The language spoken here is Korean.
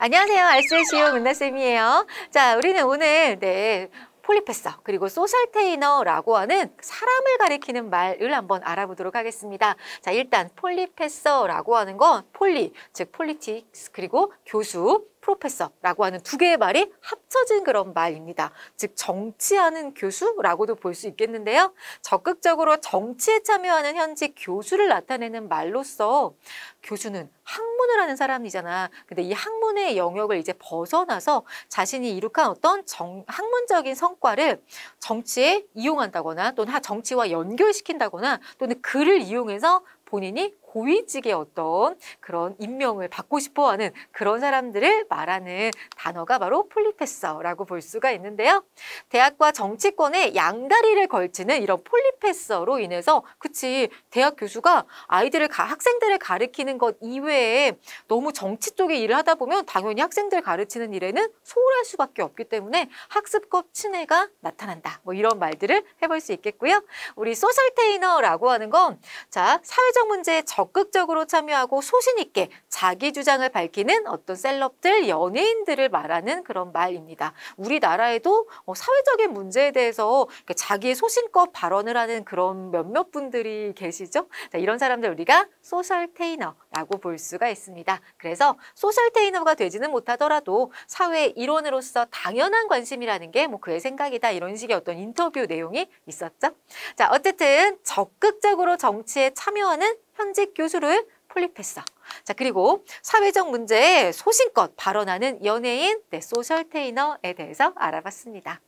안녕하세요. 알쓸시오 문나쌤이에요. 자, 우리는 오늘 네. 폴리페서 그리고 소셜테이너라고 하는 사람을 가리키는 말을 한번 알아보도록 하겠습니다. 자 일단 폴리페서라고 하는 건 poli 즉 politics 그리고 교수 professor라고 하는 두 개의 말이 합쳐진 그런 말입니다. 즉 정치하는 교수라고도 볼 수 있겠는데요. 적극적으로 정치에 참여하는 현직 교수를 나타내는 말로서 교수는 학문을 하는 사람이잖아. 근데 이 학문의 영역을 이제 벗어나서 자신이 이룩한 어떤 정, 학문적인 성과를 정치에 이용한다거나 또는 정치와 연결시킨다거나 또는 글을 이용해서 본인이 고위직의 어떤 그런 임명을 받고 싶어 하는 그런 사람들을 말하는 단어가 바로 폴리페서라고 볼 수가 있는데요. 대학과 정치권의 양다리를 걸치는 이런 폴리페서로 인해서 그치 대학 교수가 아이들을 가, 학생들을 가르치는 것 이외에 너무 정치 쪽에 일을 하다 보면 당연히 학생들 가르치는 일에는 소홀할 수밖에 없기 때문에 학습법 친해가 나타난다. 뭐 이런 말들을 해볼 수 있겠고요. 우리 소셜테이너라고 하는 건 자 사회적 문제에 적극적으로 참여하고 소신 있게 자기 주장을 밝히는 어떤 셀럽들, 연예인들을 말하는 그런 말입니다. 우리나라에도 어, 사회적인 문제에 대해서 자기의 소신껏 발언을 하는 그런 몇몇 분들이 계시죠. 자, 이런 사람들 우리가 소셜테이너라고 볼 수가 있습니다. 그래서 소셜테이너가 되지는 못하더라도 사회 일원으로서 당연한 관심이라는 게 뭐 그의 생각이다 이런 식의 어떤 인터뷰 내용이 있었죠. 자, 어쨌든 적극적으로 정치에 참여하 는 현직 교수를 폴립했어. 자, 그리고 사회적 문제에 소신껏 발언하는 연예인, 네, 소셜 테이너에 대해서 알아봤습니다.